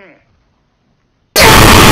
Hmm.